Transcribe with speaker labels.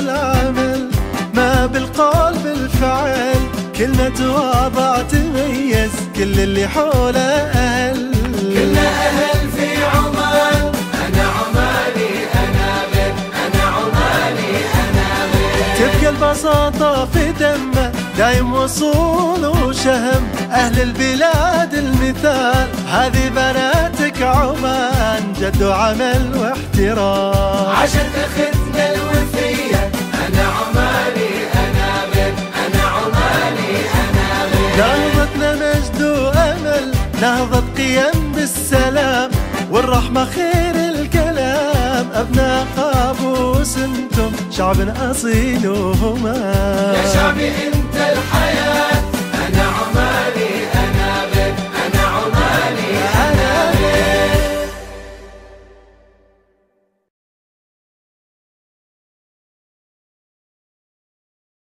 Speaker 1: العمل ما بالقول بالفعل كلنا تواضع تميز كل اللي حوله أهل
Speaker 2: كلنا أهل في عمان أنا عماني أنا غير أنا عماني أنا غير
Speaker 1: تبقى البساطة في دمه دايم وصول وشهم. أهل البلاد المثال هذه بناتك عمان. جد وعمل واحترام.
Speaker 2: عشان تخير
Speaker 1: نهضتنا مجد وأمل نهضة قيم بالسلام والرحمة خير الكلام. أبناء قابوس أنتم شعب أصيل وهمام
Speaker 2: يا شعبي